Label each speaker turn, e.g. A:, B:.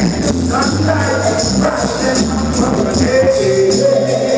A: I'm not expressing my